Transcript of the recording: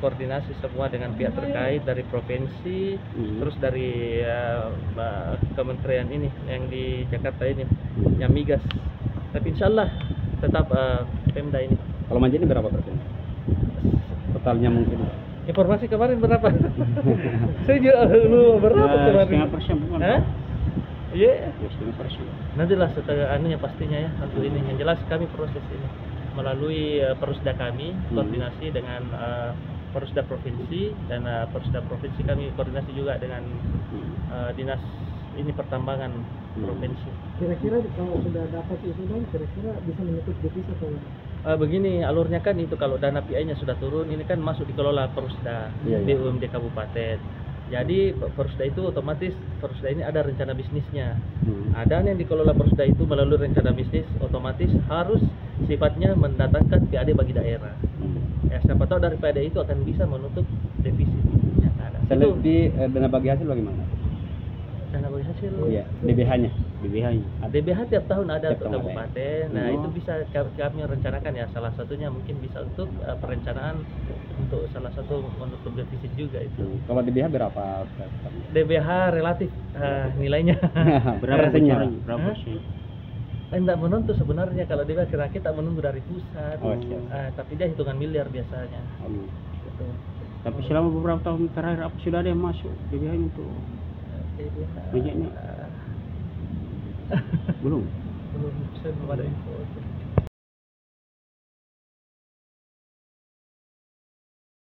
koordinasi semua dengan pihak terkait dari provinsi, Hmm. terus dari ba- kementerian ini yang di Jakarta ini, Hmm. yang migas. Tapi insya Allah tetap eh, Pemda ini. Kalau manja ini berapa persen? Totalnya mungkin. Informasi kemarin berapa? Saya juga lu berapa Ya, kemarin? setengah persen bukan? Hah? Iya. Ya, setengah persen. Nantilah setelah anunya pastinya ya untuk ini. Yang jelas kami proses ini melalui eh, perusda kami Hmm. koordinasi dengan eh, perusda provinsi dan eh, perusda provinsi kami koordinasi juga dengan eh, dinas ini pertambangan Hmm. provinsi. Kira-kira kalau sudah dapat itu dong, kira-kira bisa menutup defisit atau Eh, begini alurnya kan itu kalau dana PI-nya sudah turun ini kan masuk dikelola perusda Iya, iya. BUMD kabupaten. Jadi pe- perusda itu otomatis perusda ini ada rencana bisnisnya. Hmm. Ada yang dikelola perusda itu melalui rencana bisnis otomatis harus sifatnya mendatangkan PAD bagi daerah. Hmm. Ya siapa tahu dari PAD itu akan bisa menutup defisit yang ada. Selebih eh, dana bagi hasil bagaimana? Dana bagi hasil. Iya, DBH-nya. DBH-nya. DBH tiap tahun ada Tiap untuk tahun ada ya? kabupaten. Nah, Oh. itu bisa ka- kami rencanakan ya. Salah satunya mungkin bisa untuk eh, perencanaan untuk salah satu menutup defisit juga itu. Hmm. Kalau DBH berapa? DBH relatif eh, nilainya. berapa persennya? Berapa persen? Tidak menentu sebenarnya kalau DBH kira kita menunggu dari pusat. Oh. Eh, tapi dia hitungan miliar biasanya. Hmm. Gitu. Tapi selama beberapa tahun terakhir apa sudah ada yang masuk DBH itu Minyaknya? eh, belum? belum saya belum ada info.